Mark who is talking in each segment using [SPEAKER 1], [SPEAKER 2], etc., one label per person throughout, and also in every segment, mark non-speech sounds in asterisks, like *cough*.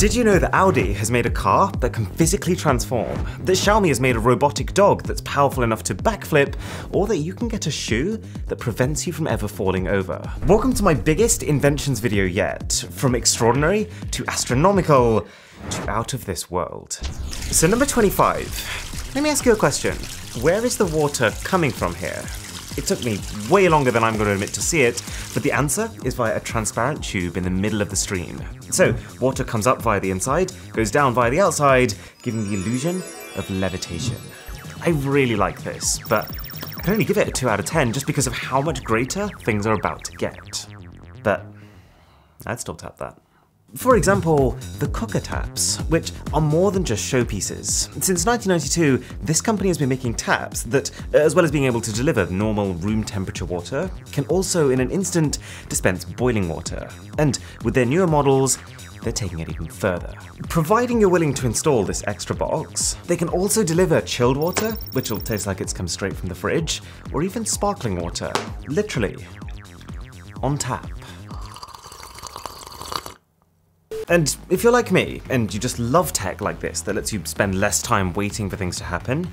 [SPEAKER 1] Did you know that Audi has made a car that can physically transform? That Xiaomi has made a robotic dog that's powerful enough to backflip? Or that you can get a shoe that prevents you from ever falling over? Welcome to my biggest inventions video yet. From extraordinary to astronomical to out of this world. So number 25. Let me ask you a question. Where is the water coming from here? It took me way longer than I'm going to admit to see it, but the answer is via a transparent tube in the middle of the stream. So, water comes up via the inside, goes down via the outside, giving the illusion of levitation. I really like this, but I can only give it a 2 out of 10 just because of how much greater things are about to get. But I'd still tap that. For example, the Quooker taps, which are more than just showpieces. Since 1992, this company has been making taps that, uh, as well as being able to deliver normal room temperature water, can also in an instant dispense boiling water. And with their newer models, they're taking it even further. Providing you're willing to install this extra box, they can also deliver chilled water, which will taste like it's come straight from the fridge, or even sparkling water, literally, on tap. And if you're like me, and you just love tech like this that lets you spend less time waiting for things to happen,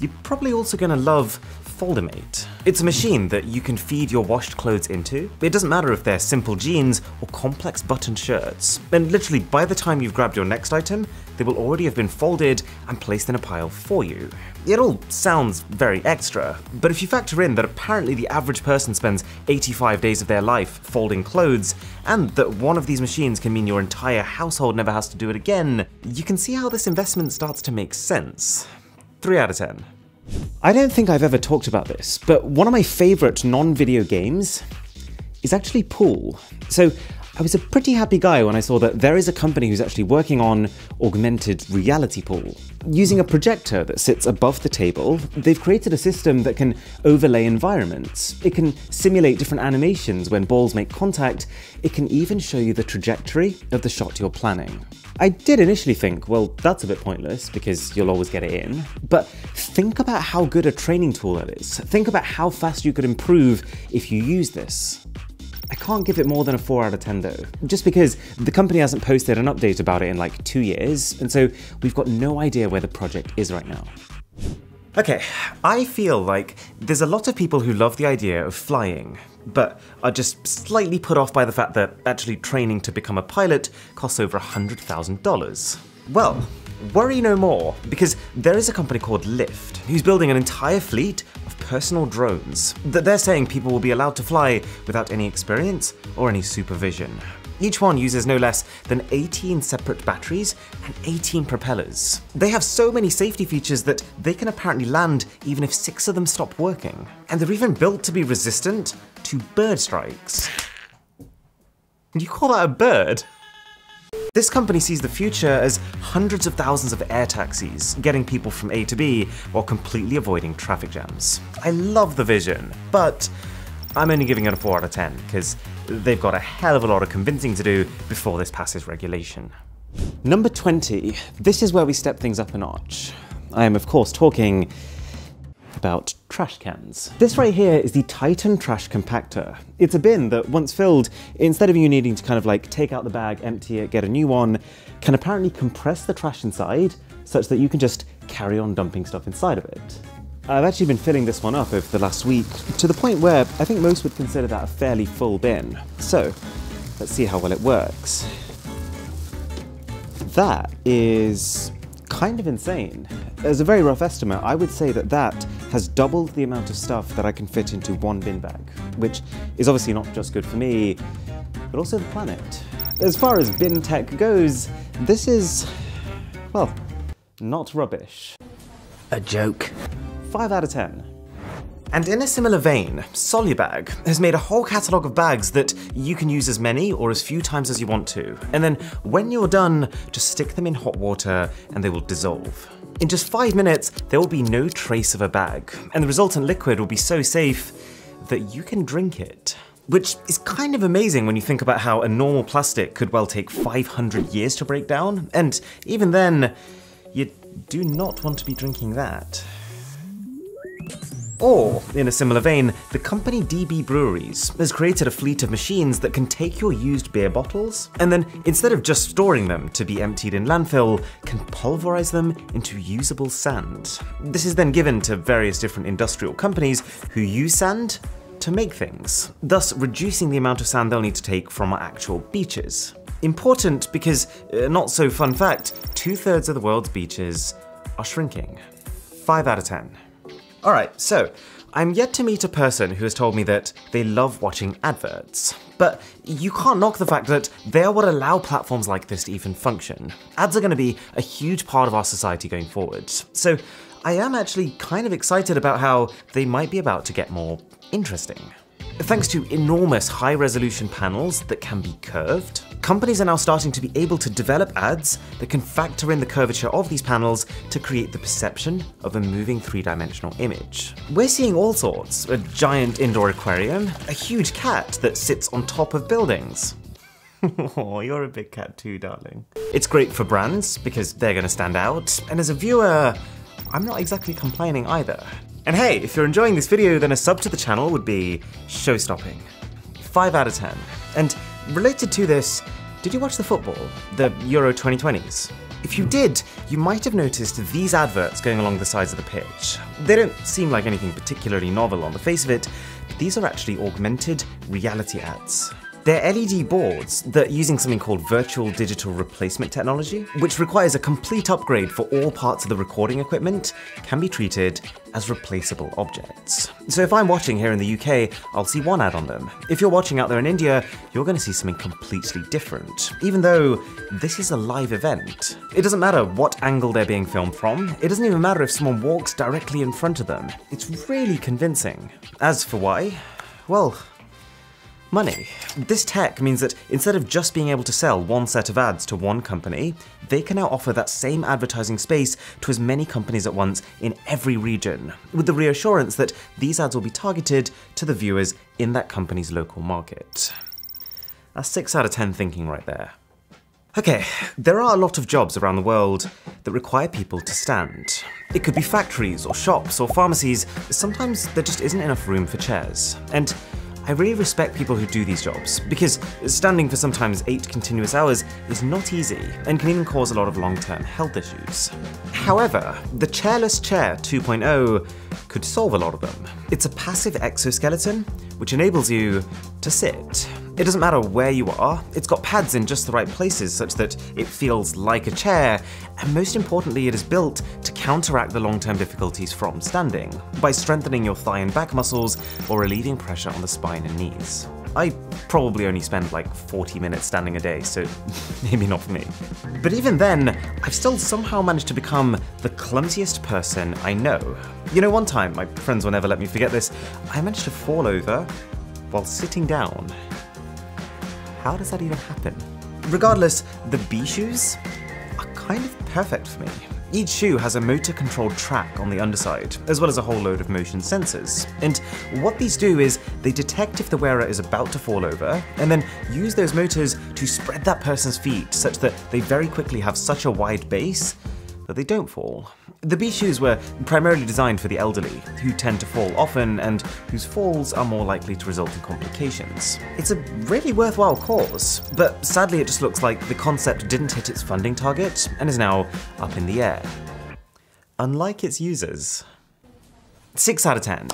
[SPEAKER 1] you're probably also going to love Foldimate. It's a machine that you can feed your washed clothes into. It doesn't matter if they're simple jeans or complex buttoned shirts. And literally, by the time you've grabbed your next item, they will already have been folded and placed in a pile for you. It all sounds very extra, but if you factor in that apparently the average person spends 85 days of their life folding clothes, and that one of these machines can mean your entire household never has to do it again, you can see how this investment starts to make sense. 3 out of 10. I don't think I've ever talked about this, but one of my favourite non-video games is actually pool. So I was a pretty happy guy when I saw that there is a company who's actually working on augmented reality pool. Using a projector that sits above the table, they've created a system that can overlay environments. It can simulate different animations when balls make contact. It can even show you the trajectory of the shot you're planning. I did initially think, well, that's a bit pointless because you'll always get it in. But think about how good a training tool that is. Think about how fast you could improve if you use this. I can't give it more than a 4 out of 10 though, just because the company hasn't posted an update about it in like two years, and so we've got no idea where the project is right now. Okay, I feel like there's a lot of people who love the idea of flying, but are just slightly put off by the fact that actually training to become a pilot costs over $100,000. Well, worry no more, because there is a company called LIFT who's building an entire fleet of personal drones that they're saying people will be allowed to fly without any experience or any supervision. Each one uses no less than 18 separate batteries and 18 propellers. They have so many safety features that they can apparently land even if six of them stop working. And they're even built to be resistant to bird strikes. You call that a bird? This company sees the future as hundreds of thousands of air taxis, getting people from A to B while completely avoiding traffic jams. I love the vision, but I'm only giving it a 4 out of 10, because they've got a hell of a lot of convincing to do before this passes regulation. Number 20. This is where we step things up a notch. I am, of course, talking about trash cans. This right here is the Titan Trash Compactor. It's a bin that once filled, instead of you needing to kind of like take out the bag, empty it, get a new one, can apparently compress the trash inside such that you can just carry on dumping stuff inside of it. I've actually been filling this one up over the last week to the point where I think most would consider that a fairly full bin. So let's see how well it works. That is kind of insane. As a very rough estimate, I would say that that has doubled the amount of stuff that I can fit into one bin bag, which is obviously not just good for me, but also the planet. As far as bin tech goes, this is, well, not rubbish.
[SPEAKER 2] A joke.
[SPEAKER 1] 5 out of 10. And in a similar vein, Solubag has made a whole catalogue of bags that you can use as many or as few times as you want to. And then when you're done, just stick them in hot water and they will dissolve. In just five minutes, there will be no trace of a bag, and the resultant liquid will be so safe that you can drink it. Which is kind of amazing when you think about how a normal plastic could well take 500 years to break down, and even then, you do not want to be drinking that. Or, in a similar vein, the company DB Breweries has created a fleet of machines that can take your used beer bottles and then, instead of just storing them to be emptied in landfill, can pulverize them into usable sand. This is then given to various different industrial companies who use sand to make things, thus reducing the amount of sand they'll need to take from our actual beaches. Important because, uh, not so fun fact, two thirds of the world's beaches are shrinking. 5 out of 10. Alright, so, I'm yet to meet a person who has told me that they love watching adverts. But you can't knock the fact that they're what allow platforms like this to even function. Ads are going to be a huge part of our society going forward. So I am actually kind of excited about how they might be about to get more interesting. Thanks to enormous high resolution panels that can be curved, companies are now starting to be able to develop ads that can factor in the curvature of these panels to create the perception of a moving three dimensional image. We're seeing all sorts a giant indoor aquarium, a huge cat that sits on top of buildings. *laughs* oh, you're a big cat too, darling. It's great for brands because they're going to stand out, and as a viewer, I'm not exactly complaining either. And hey, if you're enjoying this video, then a sub to the channel would be show-stopping. 5 out of 10. And related to this, did you watch the football? The Euro 2020s? If you did, you might have noticed these adverts going along the sides of the pitch. They don't seem like anything particularly novel on the face of it, but these are actually augmented reality ads. They're LED boards that using something called virtual digital replacement technology, which requires a complete upgrade for all parts of the recording equipment, can be treated as replaceable objects. So if I'm watching here in the UK, I'll see one ad on them. If you're watching out there in India, you're going to see something completely different, even though this is a live event. It doesn't matter what angle they're being filmed from, it doesn't even matter if someone walks directly in front of them. It's really convincing. As for why, well, Money. This tech means that instead of just being able to sell one set of ads to one company, they can now offer that same advertising space to as many companies at once in every region, with the reassurance that these ads will be targeted to the viewers in that company's local market. That's 6 out of 10 thinking right there. Okay, there are a lot of jobs around the world that require people to stand. It could be factories or shops or pharmacies, sometimes there just isn't enough room for chairs. And I really respect people who do these jobs, because standing for sometimes eight continuous hours is not easy and can even cause a lot of long-term health issues. However, the Chairless Chair 2.0 could solve a lot of them. It's a passive exoskeleton, which enables you to sit. It doesn't matter where you are, it's got pads in just the right places such that it feels like a chair, and most importantly, it is built to counteract the long-term difficulties from standing, by strengthening your thigh and back muscles or relieving pressure on the spine and knees. I probably only spend like 40 minutes standing a day, so *laughs* maybe not for me. But even then, I've still somehow managed to become the clumsiest person I know. You know, one time, my friends will never let me forget this, I managed to fall over while sitting down. How does that even happen? Regardless, the B shoes are kind of perfect for me. Each shoe has a motor-controlled track on the underside, as well as a whole load of motion sensors. And what these do is they detect if the wearer is about to fall over, and then use those motors to spread that person's feet such that they very quickly have such a wide base that they don't fall. The B shoes were primarily designed for the elderly, who tend to fall often and whose falls are more likely to result in complications. It's a really worthwhile cause, but sadly it just looks like the concept didn't hit its funding target and is now up in the air. Unlike its users. 6 out of 10.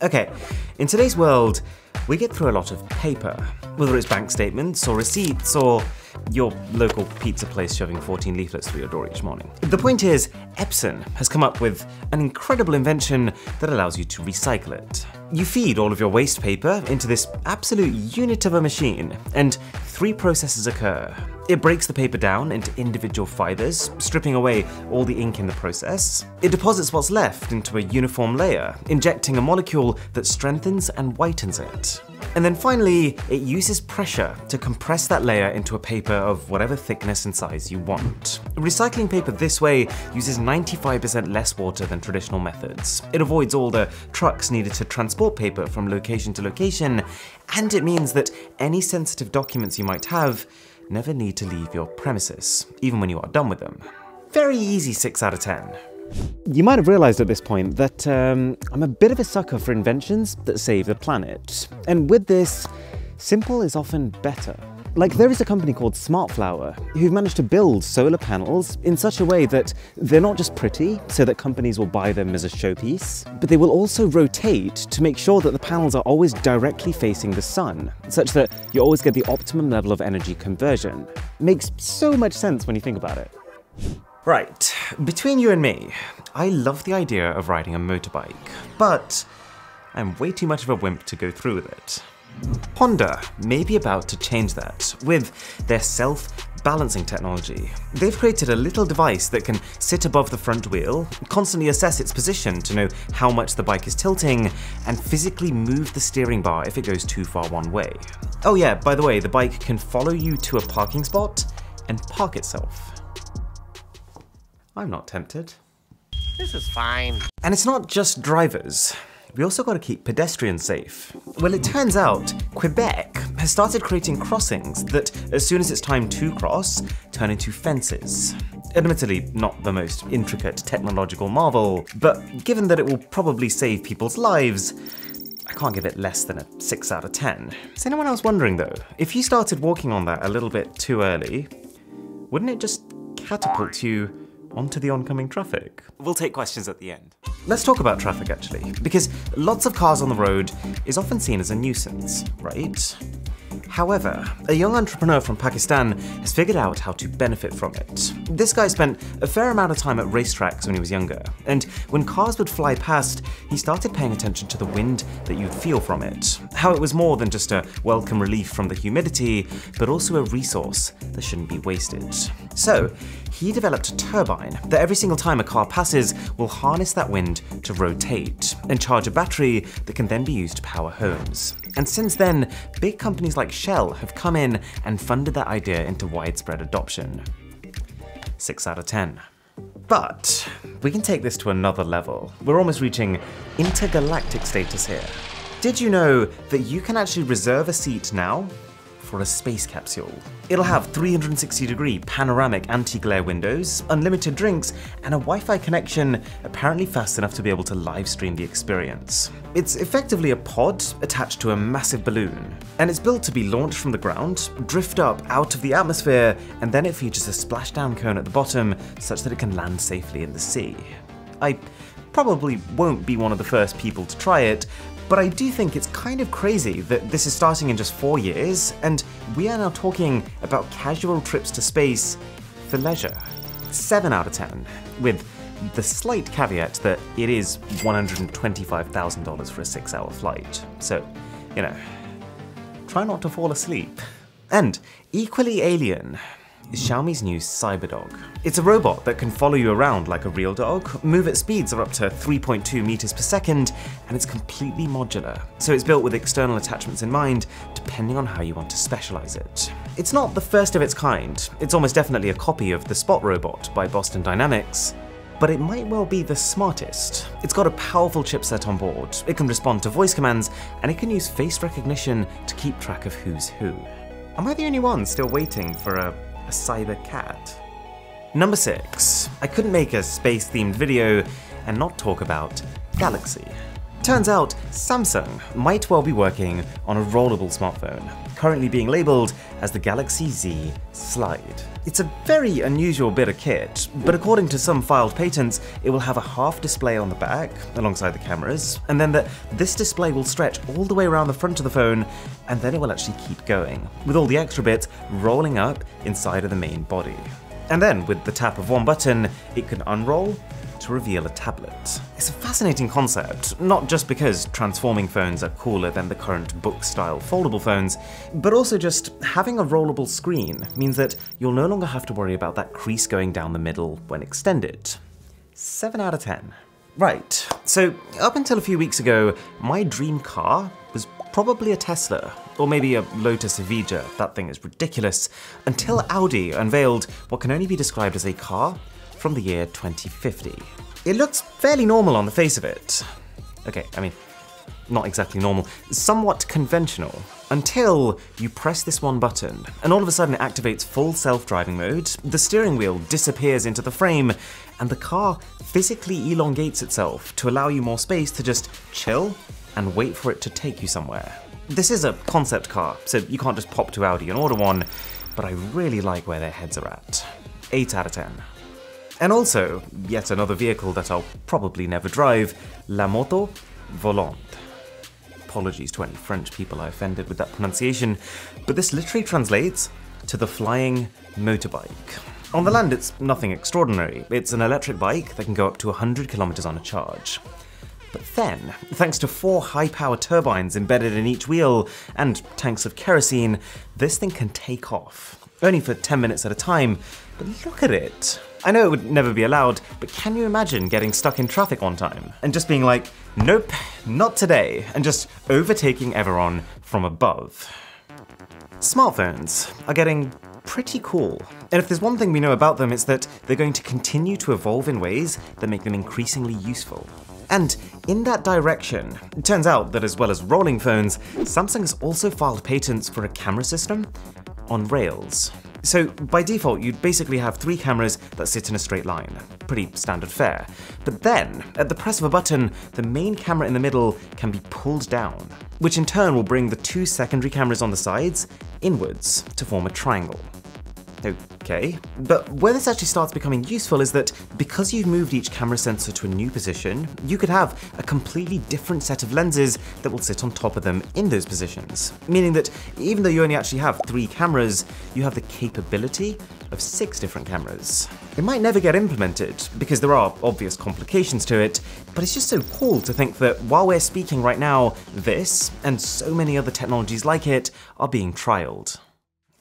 [SPEAKER 1] Okay, in today's world, we get through a lot of paper, whether it's bank statements or receipts or your local pizza place shoving 14 leaflets through your door each morning. The point is, Epson has come up with an incredible invention that allows you to recycle it. You feed all of your waste paper into this absolute unit of a machine, and three processes occur. It breaks the paper down into individual fibers, stripping away all the ink in the process. It deposits what's left into a uniform layer, injecting a molecule that strengthens and whitens it. And then finally, it uses pressure to compress that layer into a paper of whatever thickness and size you want. Recycling paper this way uses 95% less water than traditional methods. It avoids all the trucks needed to transport paper from location to location, and it means that any sensitive documents you might have never need to leave your premises, even when you are done with them. Very easy 6 out of 10. You might have realised at this point that um, I'm a bit of a sucker for inventions that save the planet. And with this, simple is often better. Like, there is a company called Smartflower who've managed to build solar panels in such a way that they're not just pretty, so that companies will buy them as a showpiece, but they will also rotate to make sure that the panels are always directly facing the sun, such that you always get the optimum level of energy conversion. Makes so much sense when you think about it. Right, between you and me, I love the idea of riding a motorbike, but I'm way too much of a wimp to go through with it. Honda may be about to change that with their self-balancing technology. They've created a little device that can sit above the front wheel, constantly assess its position to know how much the bike is tilting, and physically move the steering bar if it goes too far one way. Oh yeah, by the way, the bike can follow you to a parking spot and park itself. I'm not tempted.
[SPEAKER 2] This is fine.
[SPEAKER 1] And it's not just drivers we also got to keep pedestrians safe. Well, it turns out Quebec has started creating crossings that, as soon as it's time to cross, turn into fences. Admittedly, not the most intricate technological marvel, but given that it will probably save people's lives, I can't give it less than a 6 out of 10. Is anyone else wondering though, if you started walking on that a little bit too early, wouldn't it just catapult you onto the oncoming traffic? We'll take questions at the end. Let's talk about traffic actually, because lots of cars on the road is often seen as a nuisance, right? However, a young entrepreneur from Pakistan has figured out how to benefit from it. This guy spent a fair amount of time at racetracks when he was younger, and when cars would fly past, he started paying attention to the wind that you'd feel from it. How it was more than just a welcome relief from the humidity, but also a resource that shouldn't be wasted. So, he developed a turbine that every single time a car passes will harness that wind to rotate and charge a battery that can then be used to power homes. And since then, big companies like Shell have come in and funded that idea into widespread adoption. 6 out of 10. But we can take this to another level. We're almost reaching intergalactic status here. Did you know that you can actually reserve a seat now for a space capsule. It'll have 360 degree panoramic anti-glare windows, unlimited drinks, and a Wi-Fi connection apparently fast enough to be able to live stream the experience. It's effectively a pod attached to a massive balloon, and it's built to be launched from the ground, drift up out of the atmosphere, and then it features a splashdown cone at the bottom such that it can land safely in the sea. I probably won't be one of the first people to try it, but I do think it's kind of crazy that this is starting in just four years, and we are now talking about casual trips to space for leisure. 7 out of 10, with the slight caveat that it is $125,000 for a six hour flight. So, you know, try not to fall asleep. And equally alien, is Xiaomi's new CyberDog. It's a robot that can follow you around like a real dog, move at speeds of up to 3.2 meters per second, and it's completely modular. So it's built with external attachments in mind, depending on how you want to specialize it. It's not the first of its kind. It's almost definitely a copy of the Spot robot by Boston Dynamics, but it might well be the smartest. It's got a powerful chipset on board, it can respond to voice commands, and it can use face recognition to keep track of who's who. Am I the only one still waiting for a a cyber cat. Number 6. I couldn't make a space-themed video and not talk about Galaxy. Turns out Samsung might well be working on a rollable smartphone, currently being labelled as the Galaxy Z Slide. It's a very unusual bit of kit, but according to some filed patents, it will have a half display on the back, alongside the cameras, and then that this display will stretch all the way around the front of the phone, and then it will actually keep going, with all the extra bits rolling up inside of the main body. And then, with the tap of one button, it can unroll to reveal a tablet. It's a fascinating concept, not just because transforming phones are cooler than the current book-style foldable phones, but also just having a rollable screen means that you'll no longer have to worry about that crease going down the middle when extended. 7 out of 10. Right, so up until a few weeks ago, my dream car was probably a Tesla, or maybe a Lotus Evija, that thing is ridiculous, until Audi unveiled what can only be described as a car from the year 2050. It looks fairly normal on the face of it. Okay, I mean, not exactly normal, somewhat conventional. Until you press this one button, and all of a sudden it activates full self driving mode, the steering wheel disappears into the frame, and the car physically elongates itself to allow you more space to just chill and wait for it to take you somewhere. This is a concept car, so you can't just pop to Audi and order one, but I really like where their heads are at. 8 out of 10. And also, yet another vehicle that I'll probably never drive, La Moto Volante. Apologies to any French people I offended with that pronunciation, but this literally translates to the flying motorbike. On the land, it's nothing extraordinary. It's an electric bike that can go up to 100 kilometers on a charge. But then, thanks to four high power turbines embedded in each wheel and tanks of kerosene, this thing can take off. Only for 10 minutes at a time, but look at it. I know it would never be allowed, but can you imagine getting stuck in traffic one time and just being like, nope, not today, and just overtaking everyone from above? Smartphones are getting pretty cool. And if there's one thing we know about them, it's that they're going to continue to evolve in ways that make them increasingly useful. And in that direction, it turns out that as well as rolling phones, Samsung has also filed patents for a camera system on rails. So by default, you'd basically have three cameras that sit in a straight line. Pretty standard fare. But then, at the press of a button, the main camera in the middle can be pulled down, which in turn will bring the two secondary cameras on the sides inwards to form a triangle. Okay, but where this actually starts becoming useful is that because you've moved each camera sensor to a new position, you could have a completely different set of lenses that will sit on top of them in those positions. Meaning that even though you only actually have three cameras, you have the capability of six different cameras. It might never get implemented because there are obvious complications to it, but it's just so cool to think that while we're speaking right now, this and so many other technologies like it are being trialed.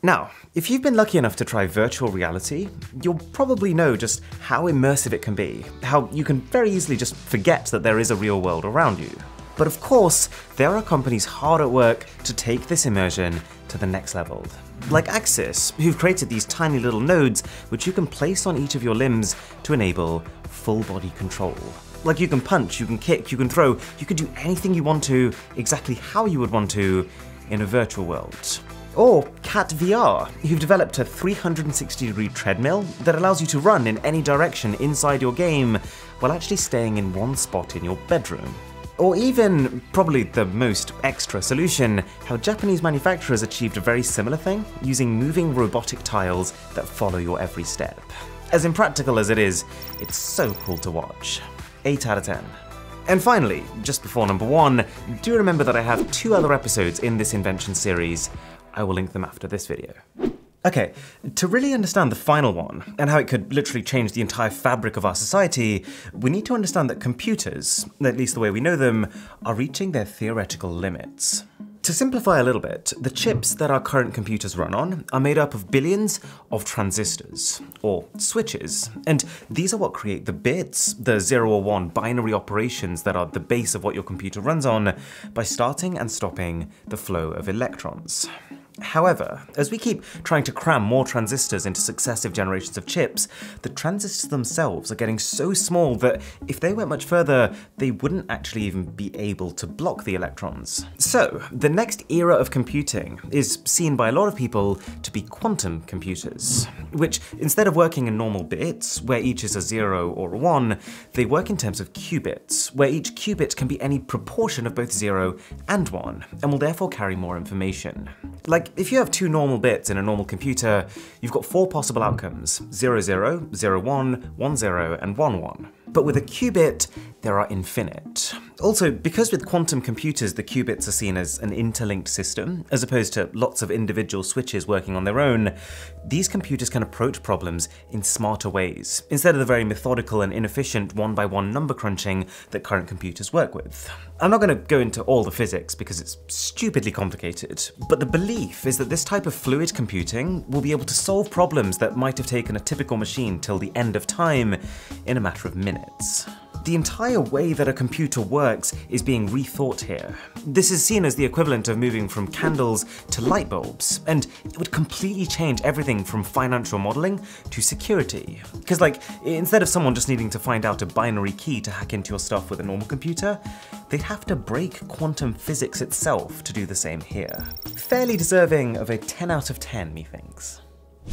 [SPEAKER 1] Now, if you've been lucky enough to try virtual reality, you'll probably know just how immersive it can be, how you can very easily just forget that there is a real world around you. But of course, there are companies hard at work to take this immersion to the next level. Like Axis, who've created these tiny little nodes which you can place on each of your limbs to enable full body control. Like you can punch, you can kick, you can throw, you can do anything you want to, exactly how you would want to, in a virtual world. Or KAT VR, who've developed a 360 degree treadmill that allows you to run in any direction inside your game while actually staying in one spot in your bedroom. Or even, probably the most extra solution, how Japanese manufacturers achieved a very similar thing using moving robotic tiles that follow your every step. As impractical as it is, it's so cool to watch. 8 out of 10. And finally, just before number one, do remember that I have two other episodes in this invention series. I will link them after this video. Okay, to really understand the final one, and how it could literally change the entire fabric of our society, we need to understand that computers, at least the way we know them, are reaching their theoretical limits. To simplify a little bit, the chips that our current computers run on are made up of billions of transistors, or switches, and these are what create the bits, the 0 or 1 binary operations that are the base of what your computer runs on, by starting and stopping the flow of electrons. However, as we keep trying to cram more transistors into successive generations of chips, the transistors themselves are getting so small that if they went much further, they wouldn't actually even be able to block the electrons. So, the next era of computing is seen by a lot of people to be quantum computers, which instead of working in normal bits, where each is a 0 or a 1, they work in terms of qubits, where each qubit can be any proportion of both 0 and 1, and will therefore carry more information. Like like, if you have two normal bits in a normal computer, you've got four possible outcomes 0, 0, 0, 1, 1, 0, and 1, 1. But with a qubit, there are infinite. Also, because with quantum computers the qubits are seen as an interlinked system, as opposed to lots of individual switches working on their own, these computers can approach problems in smarter ways, instead of the very methodical and inefficient one-by-one -one number crunching that current computers work with. I'm not going to go into all the physics because it's stupidly complicated, but the belief is that this type of fluid computing will be able to solve problems that might have taken a typical machine till the end of time in a matter of minutes. The entire way that a computer works is being rethought here. This is seen as the equivalent of moving from candles to light bulbs, and it would completely change everything from financial modeling to security. Because, like, instead of someone just needing to find out a binary key to hack into your stuff with a normal computer, they'd have to break quantum physics itself to do the same here. Fairly deserving of a 10 out of 10, methinks.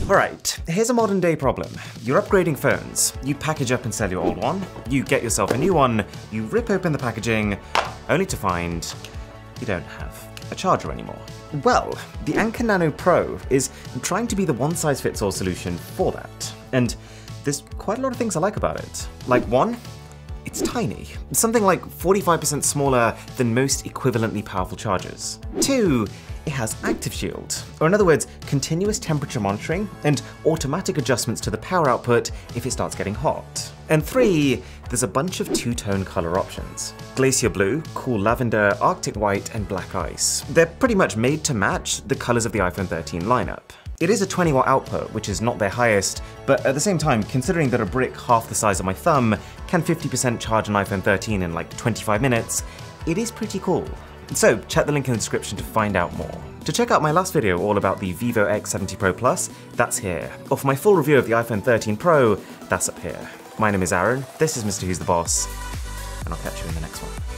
[SPEAKER 1] Alright, here's a modern day problem. You're upgrading phones. You package up and sell your old one, you get yourself a new one, you rip open the packaging, only to find you don't have a charger anymore. Well, the Anker Nano Pro is trying to be the one size fits all solution for that. And there's quite a lot of things I like about it. Like one, it's tiny, something like 45% smaller than most equivalently powerful chargers. Two, it has Active Shield, or in other words, continuous temperature monitoring and automatic adjustments to the power output if it starts getting hot. And three, there's a bunch of two-tone color options. Glacier Blue, Cool Lavender, Arctic White, and Black Ice. They're pretty much made to match the colors of the iPhone 13 lineup. It is a 20 watt output, which is not their highest, but at the same time, considering that a brick half the size of my thumb can 50% charge an iPhone 13 in like 25 minutes, it is pretty cool. So check the link in the description to find out more. To check out my last video all about the Vivo X70 Pro Plus, that's here. Or for my full review of the iPhone 13 Pro, that's up here. My name is Aaron, this is Mr. Who's the Boss, and I'll catch you in the next one.